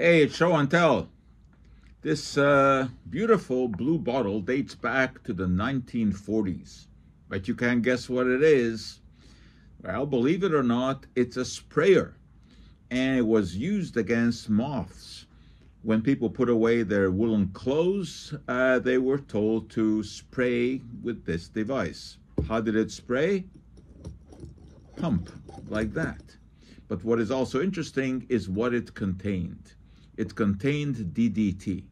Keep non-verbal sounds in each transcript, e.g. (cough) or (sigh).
Hey, it's show and tell. This uh, beautiful blue bottle dates back to the 1940s, but you can't guess what it is. Well, believe it or not, it's a sprayer, and it was used against moths. When people put away their woolen clothes, uh, they were told to spray with this device. How did it spray? Pump, like that. But what is also interesting is what it contained it contained DDT.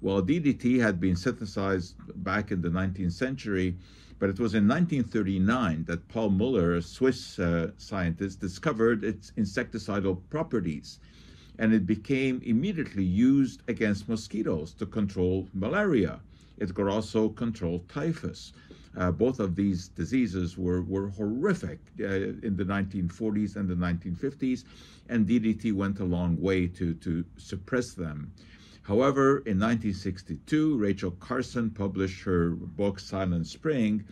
Well, DDT had been synthesized back in the 19th century, but it was in 1939 that Paul Muller, a Swiss uh, scientist, discovered its insecticidal properties. And it became immediately used against mosquitoes to control malaria. It could also control typhus. Uh, both of these diseases were, were horrific uh, in the 1940s and the 1950s, and DDT went a long way to, to suppress them. However, in 1962, Rachel Carson published her book Silent Spring,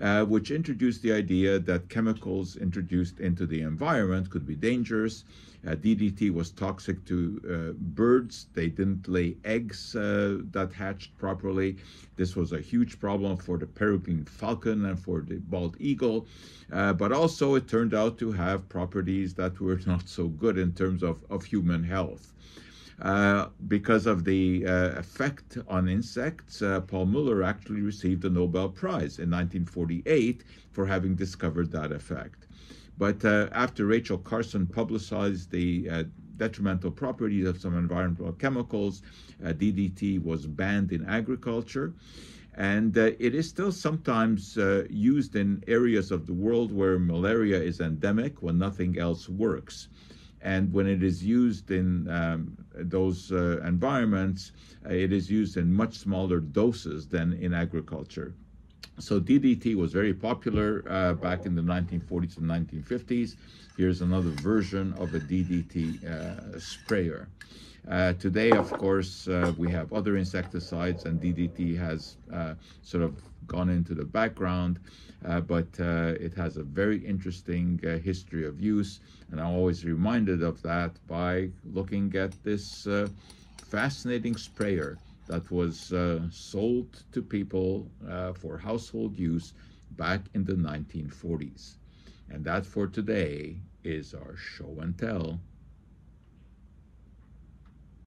uh, which introduced the idea that chemicals introduced into the environment could be dangerous. Uh, DDT was toxic to uh, birds. They didn't lay eggs uh, that hatched properly. This was a huge problem for the peregrine falcon and for the bald eagle. Uh, but also, it turned out to have properties that were (laughs) not so good in terms of, of human health. Uh, because of the uh, effect on insects, uh, Paul Muller actually received the Nobel Prize in 1948 for having discovered that effect. But uh, after Rachel Carson publicized the uh, detrimental properties of some environmental chemicals, DDT was banned in agriculture. And it is still sometimes used in areas of the world where malaria is endemic when nothing else works. And when it is used in um, those uh, environments, uh, it is used in much smaller doses than in agriculture. So DDT was very popular uh, back in the 1940s and 1950s. Here's another version of a DDT uh, sprayer. Uh, today, of course, uh, we have other insecticides, and DDT has uh, sort of gone into the background, uh, but uh, it has a very interesting uh, history of use, and I'm always reminded of that by looking at this fascinating sprayer that was sold to people for household use back in the 1940s. And that for today is our show and tell.